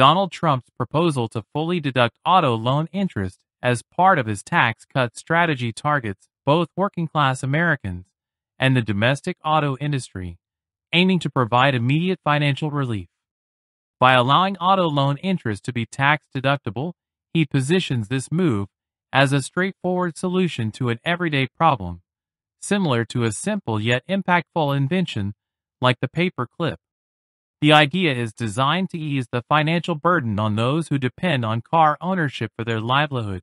Donald Trump's proposal to fully deduct auto loan interest as part of his tax cut strategy targets both working class Americans and the domestic auto industry, aiming to provide immediate financial relief. By allowing auto loan interest to be tax deductible, he positions this move as a straightforward solution to an everyday problem, similar to a simple yet impactful invention like the paper clip. The idea is designed to ease the financial burden on those who depend on car ownership for their livelihood,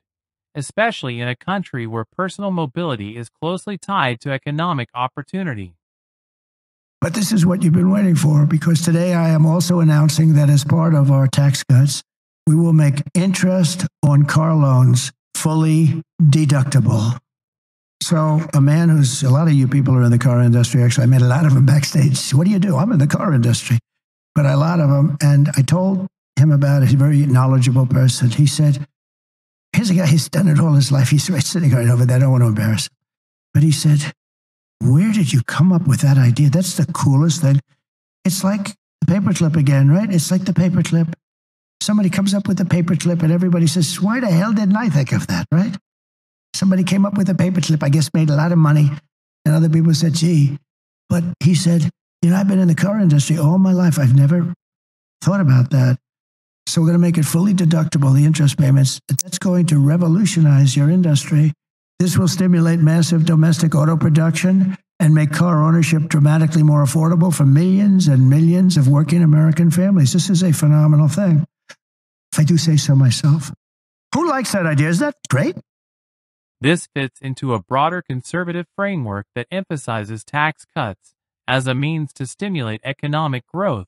especially in a country where personal mobility is closely tied to economic opportunity. But this is what you've been waiting for because today I am also announcing that as part of our tax cuts, we will make interest on car loans fully deductible. So, a man who's a lot of you people are in the car industry. Actually, I met a lot of them backstage. What do you do? I'm in the car industry but a lot of them. And I told him about it. He's a very knowledgeable person. He said, Here's a guy who's done it all his life. He's right sitting right over there. I don't want to embarrass him. But he said, Where did you come up with that idea? That's the coolest thing. It's like the paperclip again, right? It's like the paperclip. Somebody comes up with a paperclip and everybody says, Why the hell didn't I think of that, right? Somebody came up with a paperclip, I guess made a lot of money. And other people said, Gee. But he said, you know, I've been in the car industry all my life. I've never thought about that. So we're going to make it fully deductible, the interest payments. That's going to revolutionize your industry. This will stimulate massive domestic auto production and make car ownership dramatically more affordable for millions and millions of working American families. This is a phenomenal thing. If I do say so myself. Who likes that idea? Is that great? This fits into a broader conservative framework that emphasizes tax cuts as a means to stimulate economic growth,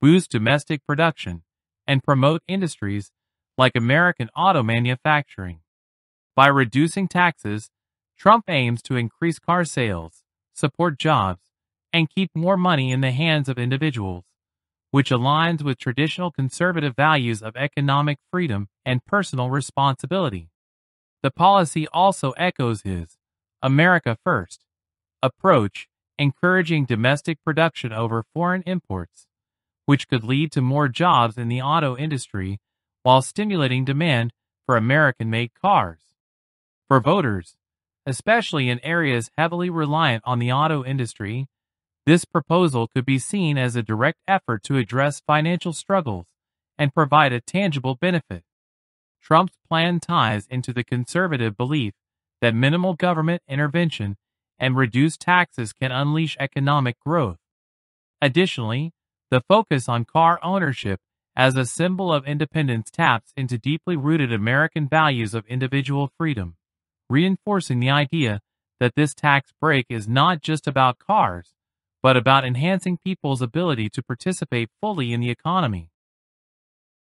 boost domestic production, and promote industries like American auto manufacturing. By reducing taxes, Trump aims to increase car sales, support jobs, and keep more money in the hands of individuals, which aligns with traditional conservative values of economic freedom and personal responsibility. The policy also echoes his America First approach encouraging domestic production over foreign imports, which could lead to more jobs in the auto industry while stimulating demand for American made cars. For voters, especially in areas heavily reliant on the auto industry, this proposal could be seen as a direct effort to address financial struggles and provide a tangible benefit. Trump's plan ties into the conservative belief that minimal government intervention and reduced taxes can unleash economic growth. Additionally, the focus on car ownership as a symbol of independence taps into deeply rooted American values of individual freedom, reinforcing the idea that this tax break is not just about cars, but about enhancing people's ability to participate fully in the economy.